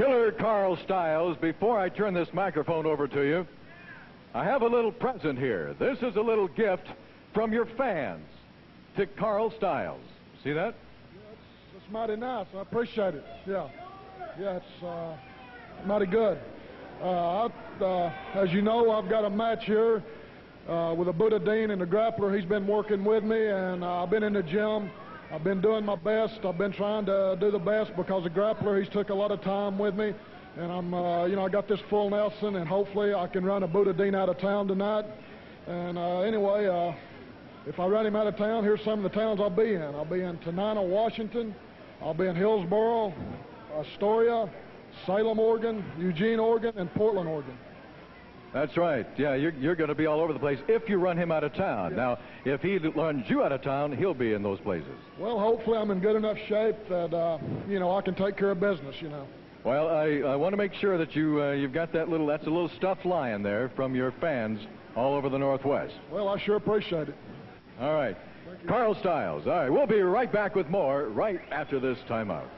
Killer Carl Styles, before I turn this microphone over to you, I have a little present here. This is a little gift from your fans to Carl Styles. See that? It's mighty nice. I appreciate it. Yeah. Yeah, it's uh, mighty good. Uh, I, uh, as you know, I've got a match here uh, with a Buddha Dean and a grappler. He's been working with me, and uh, I've been in the gym. I've been doing my best. I've been trying to do the best because the grappler, he's took a lot of time with me. And I'm, uh, you know, I got this full Nelson, and hopefully I can run a Buddha Dean out of town tonight. And uh, anyway, uh, if I run him out of town, here's some of the towns I'll be in. I'll be in Tanana, Washington. I'll be in Hillsboro, Astoria, Salem, Oregon, Eugene, Oregon, and Portland, Oregon. That's right. Yeah, you're, you're going to be all over the place if you run him out of town. Yeah. Now, if he runs you out of town, he'll be in those places. Well, hopefully I'm in good enough shape that, uh, you know, I can take care of business, you know. Well, I, I want to make sure that you uh, you've got that little that's a little stuffed lion there from your fans all over the Northwest. Well, I sure appreciate it. All right, Carl Styles. All right, we'll be right back with more right after this timeout.